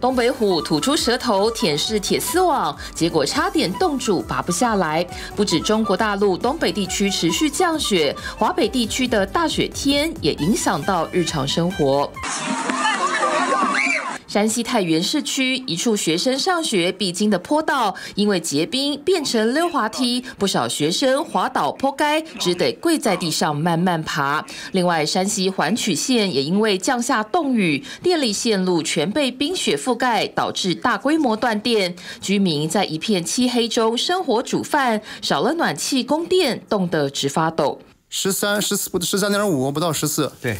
东北虎吐出舌头舔舐铁丝网，结果差点冻住，拔不下来。不止中国大陆东北地区持续降雪，华北地区的大雪天也影响到日常生活。山西太原市区一处学生上学必经的坡道，因为结冰变成溜滑梯，不少学生滑倒坡该，只得跪在地上慢慢爬。另外，山西环曲县也因为降下冻雨，电力线路全被冰雪覆盖，导致大规模断电。居民在一片漆黑中生火煮饭，少了暖气供电，冻得直发抖。十三、十四不十三点五，不到十四。对，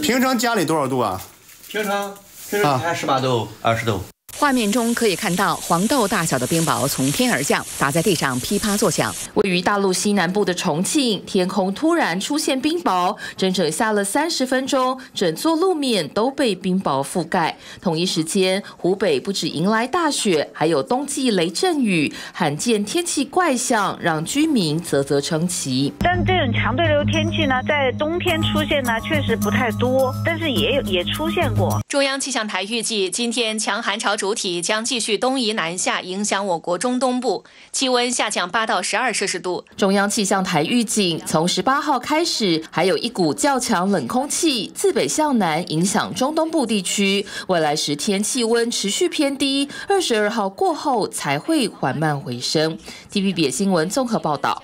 平常家里多少度啊？平常。还十八度、二十度。画面中可以看到黄豆大小的冰雹从天而降，打在地上噼啪作响。位于大陆西南部的重庆，天空突然出现冰雹，整整下了三十分钟，整座路面都被冰雹覆盖。同一时间，湖北不止迎来大雪，还有冬季雷阵雨，罕见天气怪象让居民啧啧称奇。但这种强对流天气呢，在冬天出现呢，确实不太多，但是也有也出现过。中央气象台预计，今天强寒潮主。体将继续东移南下，影响我国中东部，气温下降八到十二摄氏度。中央气象台预警，从十八号开始，还有一股较强冷空气自北向南影响中东部地区，未来十天气温持续偏低，二十二号过后才会缓慢回升。TVB 新闻综合报道。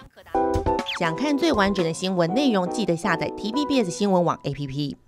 想看最完整的新闻内容，记得下载 TVBS 新闻网 APP。